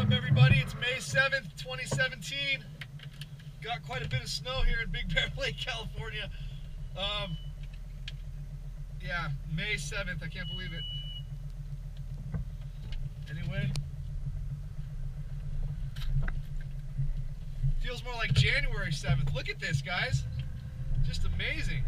up, everybody? It's May 7th, 2017. Got quite a bit of snow here in Big Bear Lake, California. Um, yeah, May 7th. I can't believe it. Anyway, feels more like January 7th. Look at this, guys. Just amazing.